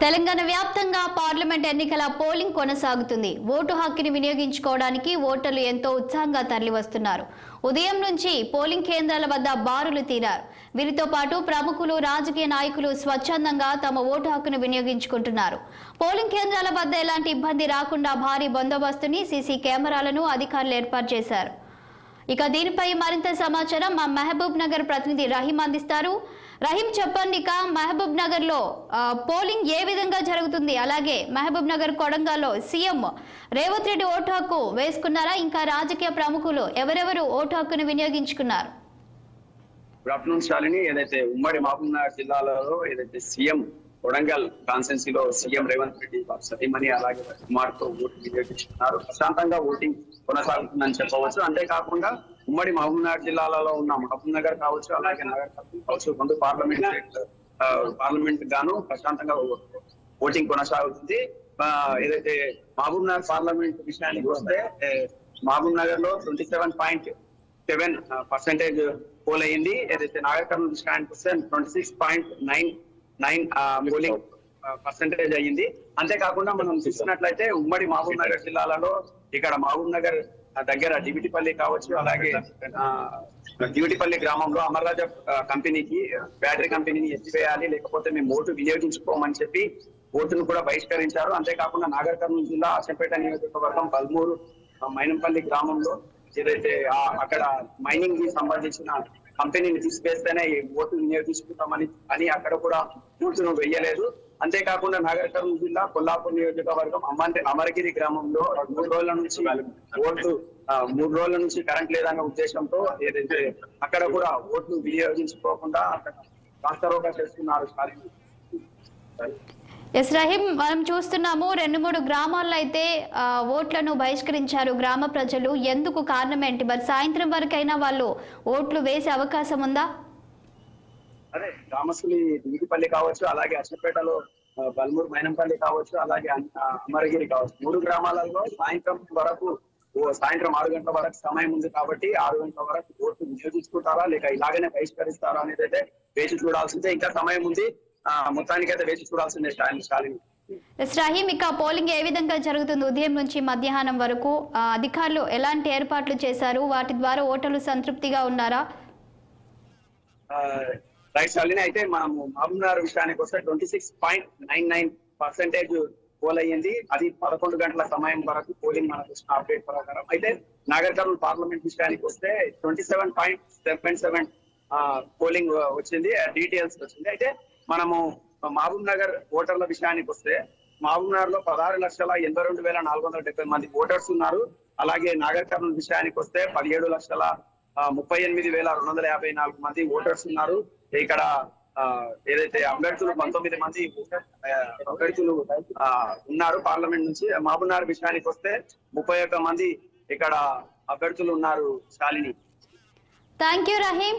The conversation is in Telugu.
తెలంగాణ వ్యాప్తంగా పార్లమెంట్ ఎన్నికల పోలింగ్ కొనసాగుతుంది. ఓటు హక్కుని వినియోగించుకోవడానికి ఓటర్లు ఎంతో ఉత్సాహంగా తరలివస్తున్నారు. ఉదయం నుంచి పోలింగ్ కేంద్రాల వద్ద బారులు తీరారు. వీరితో పాటు ప్రముఖులు రాజకీయ నాయకులు స్వచ్ఛందంగా తమ ఓటు హక్కును వినియోగించుకుంటున్నారు. పోలింగ్ కేంద్రాల వద్ద ఎలాంటి ఇబ్బంది రాకుండా భారీ బందోబస్తుని సీసీ కెమెరాలను అధికారులు ఏర్పాటు చేశారు. ఇక దీనిపై మరింత సమాచారం మా మహబూబ్ నగర్ ప్రతినిధి రహీం అందిస్తారు. రహీం చెప్పండి ఇక మహబూబ్ నగర్లో పోలింగ్ ఏ విధంగా జరుగుతుంది? అలాగే మహబూబ్ నగర్ కొడంగాలో సీఎం రేవంత్ రెడ్డి ఓటు హక్కు వేసుకున్నారా? ఇంకా రాజకీయ ప్రముఖులు ఎవరెవరు ఓటు హక్కును వినియోగించుకున్నారు? గుడ్ ఆఫ్టర్నూన్ శాలిని ఏదైతే ఉమ్మడి మహబూబ్నగర్ జిల్లాలో ఏదైతే సీఎం కొడంగల్ కాన్స్టెన్సీలో సీఎం రేవంత్ రెడ్డి సతీమణి అలాగే కుమార్తె ఓటు వినియోగించుకున్నారు ప్రశాంతంగా ఓటింగ్ కొనసాగుతుందని చెప్పవచ్చు. అంతేకాకుండా ఉమ్మడి మహబూబ్నగర్ జిల్లాలలో ఉన్న మహబూబ్ నగర్ కావచ్చు అలాగే నగర్ కావచ్చు రెండు పార్లమెంట్ పార్లమెంట్ గాను ప్రశాంతంగా ఓటింగ్ కొనసాగుతుంది. ఏదైతే మహబూబ్ నగర్ పార్లమెంట్ విషయానికి వస్తే మహబూబ్ నగర్లో twenty seven point seven percentage poll అయ్యింది. ఏదైతే నాగర్ కర్నూలు విషయానికి వస్తే twenty six point nine nine polling percentage అయ్యింది. అంతేకాకుండా మనం చూసినట్లయితే ఉమ్మడి మహబూబ్ నగర్ జిల్లాలలో ఇక్కడ మహబూబ్ నగర్ దగ్గర డివిటిపల్లి కావచ్చు అలాగే ఆ, డివిటిపల్లి గ్రామంలో అమర్రాజ కంపెనీకి బ్యాటరీ కంపెనీని ఎత్తివేయాలి లేకపోతే మేము ఓటు వినియోగించుకోమని చెప్పి ఓటును కూడా బహిష్కరించారు. అంతేకాకుండా నాగర్ కర్నూలు జిల్లా అచ్చంపేట నియోజకవర్గం పల్మూరు మైనంపల్లి గ్రామంలో ఏదైతే అక్కడ మైనింగ్కి సంబంధించిన కంపెనీని తీసివేస్తేనే ఈ ఓటు వినియోగించుకుంటామని అని అక్కడ కూడా ఓటును వెయ్యలేదు అంతేకాకుండా నాగర్ కర్నూలు జిల్లా కొల్లాపూర్ నియోజకవర్గం అమ్మంటే అమరగిరి గ్రామంలో మూడు రోజుల నుంచి ఓటు మూడు రోజుల నుంచి కరెంట్ లేదన్న ఉద్దేశంతో ఏదైతే అక్కడ కూడా ఓట్లు వినియోగించుకోకుండా అక్కడ రోగా చేస్తున్నారు శాలిని. ఎస్ రహీం మనం చూస్తున్నాము రెండు మూడు గ్రామాల్లో అయితే ఓట్లను బహిష్కరించారు గ్రామ ప్రజలు. ఎందుకు కారణం ఏంటి? మరి సాయంత్రం వరకైనా వాళ్ళు ఓట్లు వేసే అవకాశం ఉందా? అదే రామసులి దిగిపల్లి కావచ్చు అలాగే అచ్చపేటలో బల్మూరు మైనంపల్లి కావచ్చు అలాగే అమరగిరి కావచ్చు. మూడు గ్రామాలలో సాయంత్రం వరకు సాయంత్రం ఆరు గంటల వరకు సమయం ఉంది కాబట్టి ఆరు గంటల వరకు ఓట్లు వినియోగించుకుంటారా లేక ఇలాగనే బహిష్కరిస్తారా అనేది అయితే వేచి చూడాల్సిందే. ఇంకా సమయం ఉంది. మొత్తానికైతే వేచి చూడాల్సిందే స్టాలిన్. రహీం ఇక పోలింగ్ ఏ విధంగా జరుగుతుంది? ఉదయం నుంచి మధ్యాహ్నం వరకు అధికారులు ఎలాంటి ఏర్పాట్లు చేశారు? వాటి ద్వారా ఓటర్లు సంతృప్తిగా ఉన్నారా? రైట్ శాలిని అయితే మనము మహబూబ్నగర్ విషయానికి వస్తే twenty six point nine nine percentage poll అయ్యింది. అది పదకొండు గంటల సమయం వరకు పోలింగ్ మనకు వచ్చిన అప్డేట్ ప్రకారం. అయితే నాగర్ కర్నూలు పార్లమెంట్ విషయానికి వస్తే twenty seven point seven seven polling వచ్చింది డీటెయిల్స్ వచ్చింది. అయితే మనము మహబూబ్ నగర్ ఓటర్ల విషయానికి వస్తే మహబూబ్ నగర్లో పదహారు లక్షల ఎనభై రెండు వేల నాలుగు వందల డెబ్బై మంది ఓటర్స్ ఉన్నారు. అలాగే నాగర్ కర్నూలు విషయానికి వస్తే పదిహేడు లక్షల ముప్పై ఎనిమిది వేల రెండు వందల యాభై నాలుగు మంది ఓటర్స్ ఉన్నారు. ఇక్కడ ఏదైతే అభ్యర్థులు పంతొమ్మిది మంది అభ్యర్థులు ఉన్నారు పార్లమెంట్ నుంచి. మహబూబ్నగర్ విషయానికి వస్తే ముప్పై ఒక్క మంది ఇక్కడ అభ్యర్థులు ఉన్నారు శాలిని. Thank you Rahim